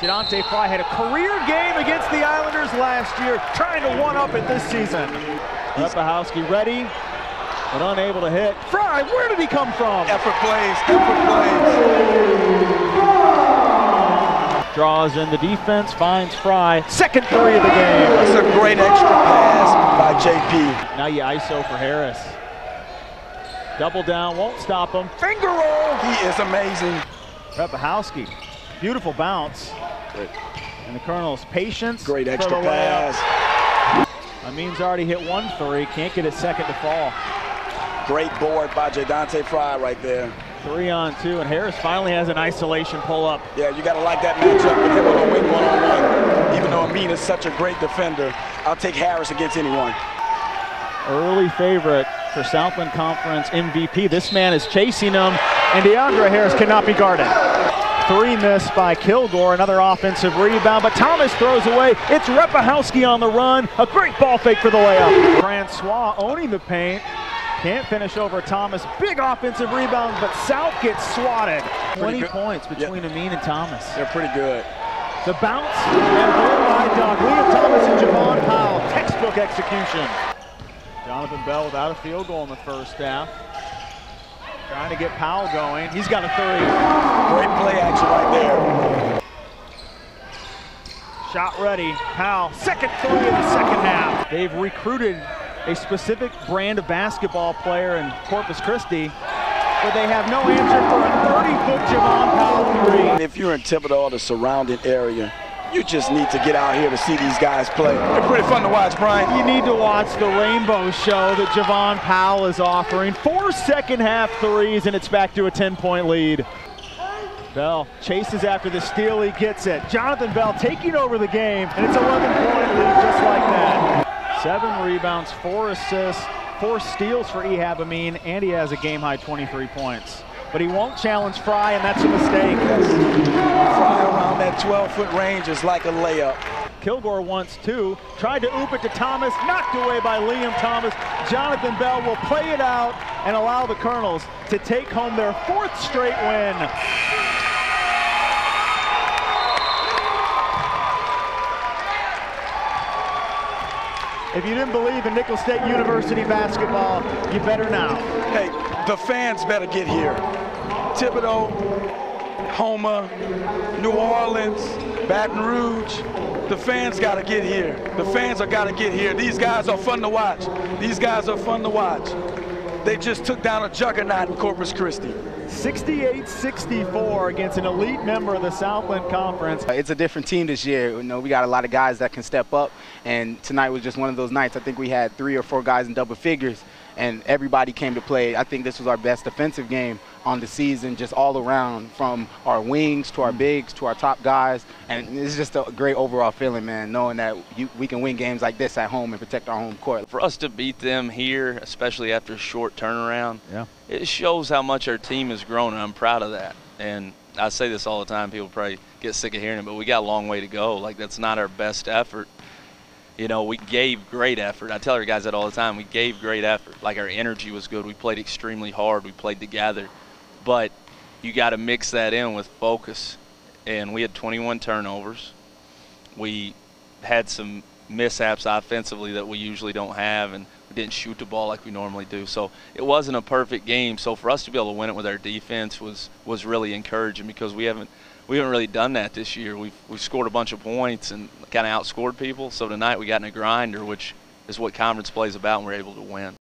J'Dante' Frye had a career game against the Islanders last year, trying to one-up it this season. Repahowski ready, but unable to hit. Frye, where did he come from? Effort plays, effort plays. Draws in the defense, finds Frye. Second three of the game. That's a great extra pass by JP. Now you ISO for Harris. Double down, won't stop him. Finger roll. He is amazing. Repahowski, beautiful bounce. Great. And the Colonel's patience. Great extra pass. Amin's already hit one three, can't get a second to fall. Great board by J'Dante' Frye right there. Three on two, and Harris finally has an isolation pull up. Yeah, you got to like that matchup with him on a wing one-on-one. Even though Amin is such a great defender, I'll take Harris against anyone. Early favorite for Southland Conference MVP. This man is chasing him, and DeAndre Harris cannot be guarded. Three missed by Kilgore, another offensive rebound, but Thomas throws away. It's Repahowski on the run. A great ball fake for the layup. Francois owning the paint. Can't finish over Thomas. Big offensive rebound, but South gets swatted. 20 good. points between Amin and Thomas. They're pretty good. The bounce and by Doug. Liam Thomas and Jahvaughn Powell. Textbook execution. Jonathan Bell without a field goal in the first half. Trying to get Powell going. He's got a three. Great play action right there. Shot ready. Powell. Second three in the second half. They've recruited a specific brand of basketball player in Corpus Christi, but they have no answer for a 30-foot Jahvaughn Powell three. If you're in Thibodaux the surrounding area, you just need to get out here to see these guys play. They're pretty fun to watch, Brian. You need to watch the rainbow show that Jahvaughn Powell is offering. Four second half threes, and it's back to a 10-point lead. Bell chases after the steal, he gets it. Jonathan Bell taking over the game, and it's 11-point lead just like that. Seven rebounds, four assists, four steals for Ehab Amin, and he has a game-high 23 points. But he won't challenge Frye, and that's a mistake. Frye around that 12-foot range is like a layup. Kilgore wants two, tried to oop it to Thomas, knocked away by Liam Thomas. Jonathan Bell will play it out and allow the Colonels to take home their fourth straight win. If you didn't believe in Nicholls State University basketball, you better now. Hey, the fans better get here. Thibodaux, Houma, New Orleans, Baton Rouge. The fans got to get here. The fans are got to get here. These guys are fun to watch. These guys are fun to watch. They just took down a juggernaut in Corpus Christi. 68-64 against an elite member of the Southland Conference. It's a different team this year. You know, we got a lot of guys that can step up, and tonight was just one of those nights. I think we had three or four guys in double figures, and everybody came to play. I think this was our best defensive game on the season, just all around, from our wings to our mm. bigs to our top guys, and it's just a great overall feeling, man, knowing that you, we can win games like this at home and protect our home court. For us to beat them here, especially after a short turnaround, Yeah. it shows how much our team has grown, and I'm proud of that. And I say this all the time, people probably get sick of hearing it, but we got a long way to go. Like, that's not our best effort. You know, we gave great effort. I tell our guys that all the time. We gave great effort. Like, our energy was good. We played extremely hard. We played together. But you got to mix that in with focus. And we had 21 turnovers. We had some mishaps offensively that we usually don't have, and we didn't shoot the ball like we normally do. So it wasn't a perfect game. So for us to be able to win it with our defense was was really encouraging because we haven't we haven't really done that this year. We've we've scored a bunch of points and kind of outscored people. So tonight we got in a grinder, which is what conference plays about, and we're able to win.